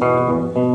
Música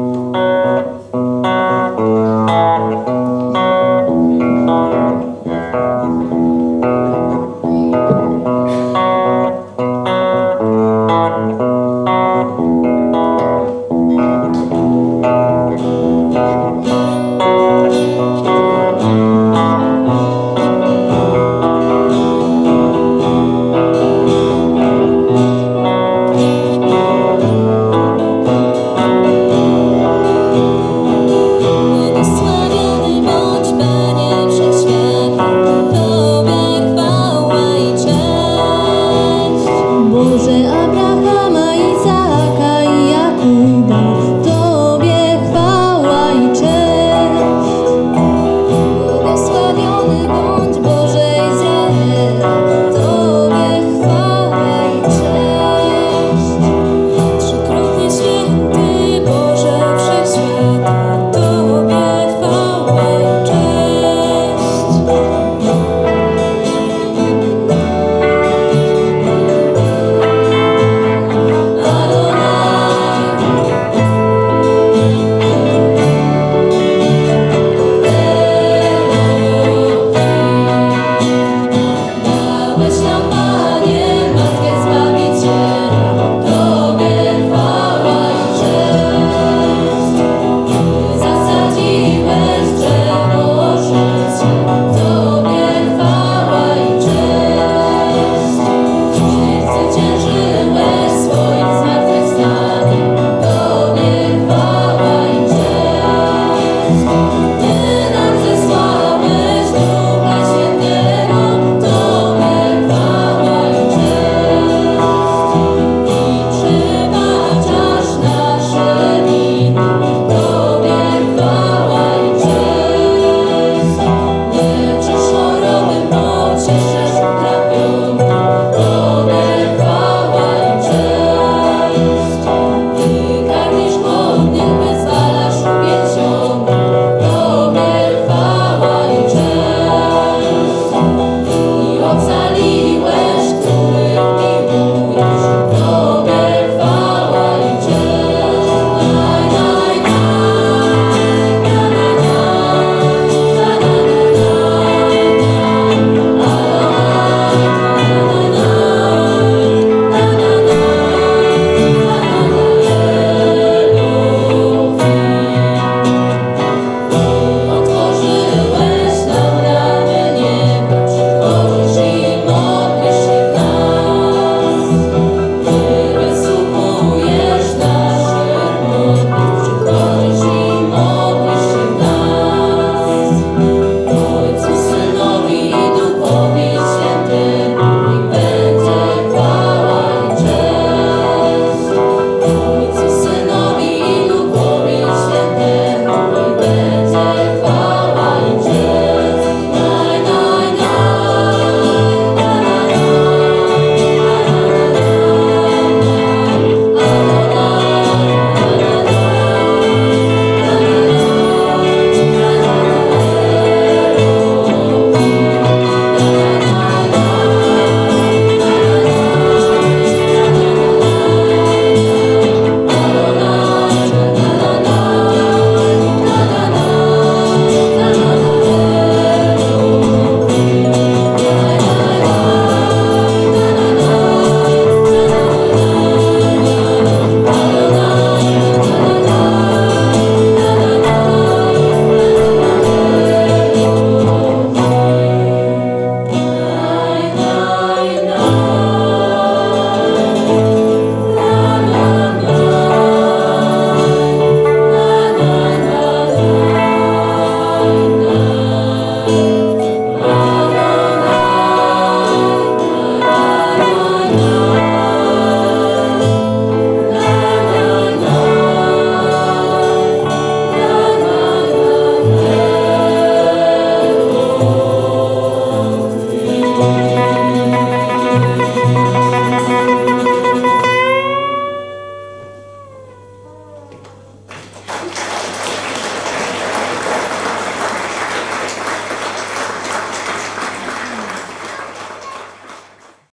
其实